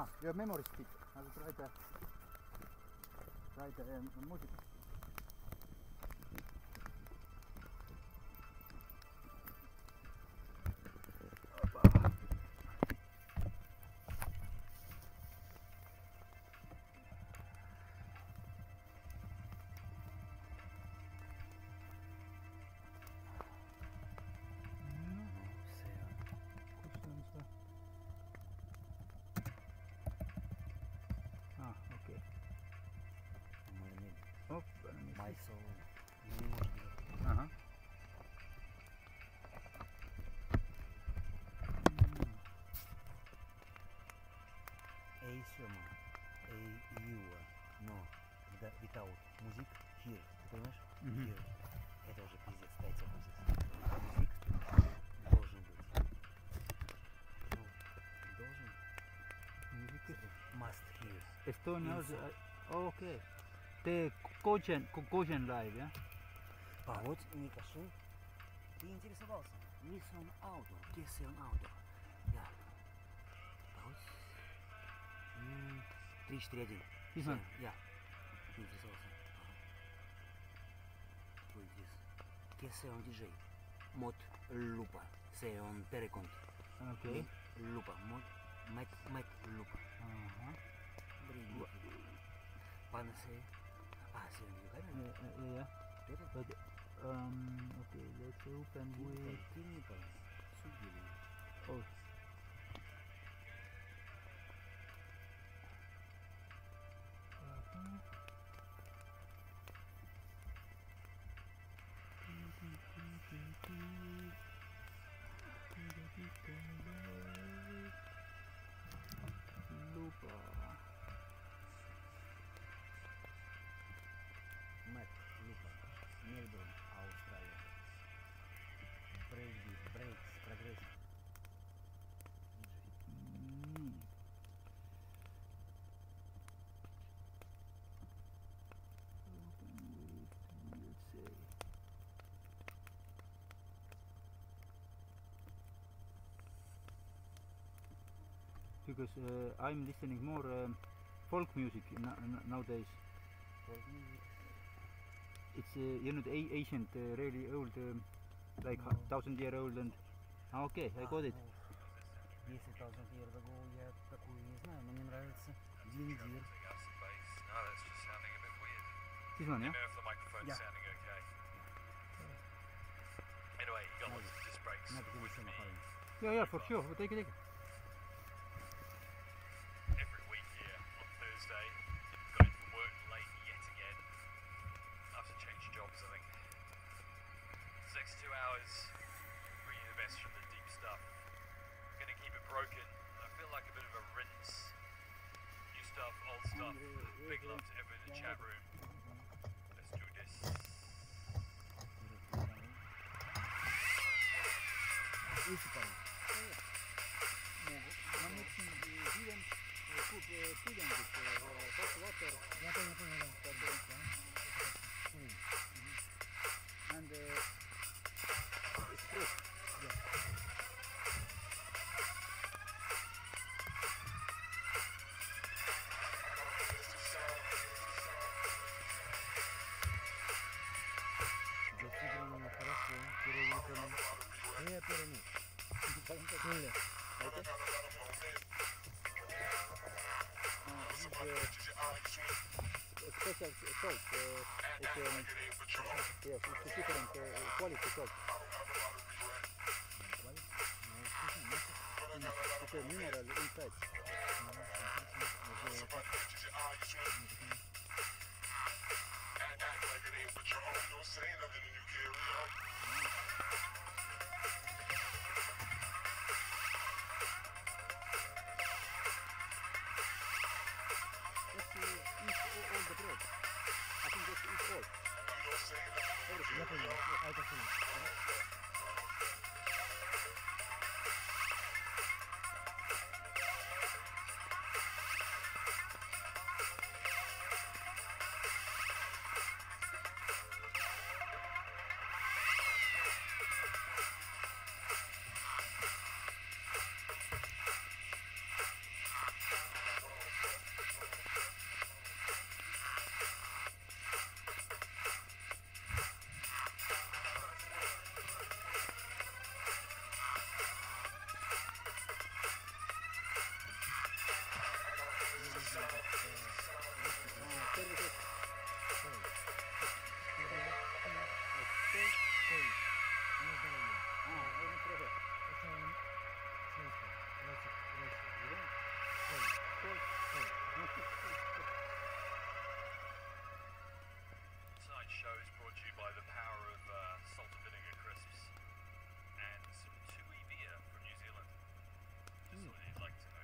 Ah, you have memory stick. I'll try to, try to um, multiply. Может быть. ahah. ei sööma, ei juua, но without, without music here, ты понимаешь? Мгм. Here. Это уже пиздец, дайте музык. Музик должен быть. Ну, должен. Must hear. Also, Inside. uh, okei. Te Kogen , Kogen live jah ? А вот Никашу, ты интересовался. Nissan Auto, Nissan Auto. Я. А вот. м, 341. Nissan. Я. Ты интересовался. Ага. Твой интерес. Che sei un DJ? Mod Lupa. Sei un Telecont. okei . Lupa. Mod. Met, met Lupa. Asli juga kan? Iya, iya, iya, iya. Kan oke But, um, okay, let's open with... Clinical. Sugili. Oh. Because uh, I'm listening more um, folk music na- na- nowadays. Folk music. It's uh, you know the a- ancient, uh, really old, um, like No. thousand year old and. Ah, okay, I got it. ну, 10,000 years ago я такую не знаю, но мне нравится Дин Дир. Picking up some bass. No, that's just sounding a bit weird. This one, Let yeah. me know if the microphone's Yeah. sounding okay. Anyway, you got No, lots of disc breaks Надо with перенести на me парень. Yeah, yeah, for sure. Take it, take it. usypane. Namocny film, pójdę, pójdę, hot water. Ja to nie pamiętam. Сильно. special salt. Uh, it's, um, yes, it's a different uh, quality salt. It's a mineral inside.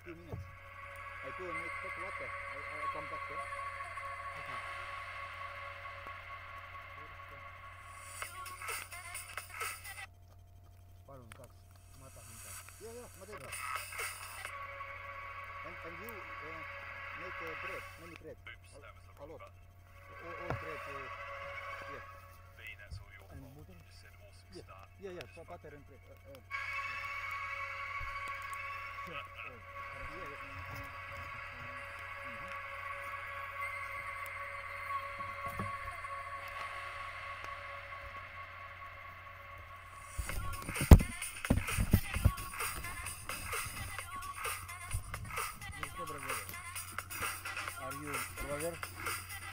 few minutes. I go and make hot water. I, I come back there. Okay. Palun, kaks. Mata hinta. Yeah, yeah, mata hinta. And, and you uh, make uh, bread, many bread. Oops, that was a, a lot. All, all bread, uh, yeah. Bean, that's all your and fault. You said awesome yeah. start. Yeah, yeah, butter and bread. Uh, uh, yeah. Sure. Uh, Are you Roger?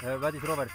Uh, what is Robert?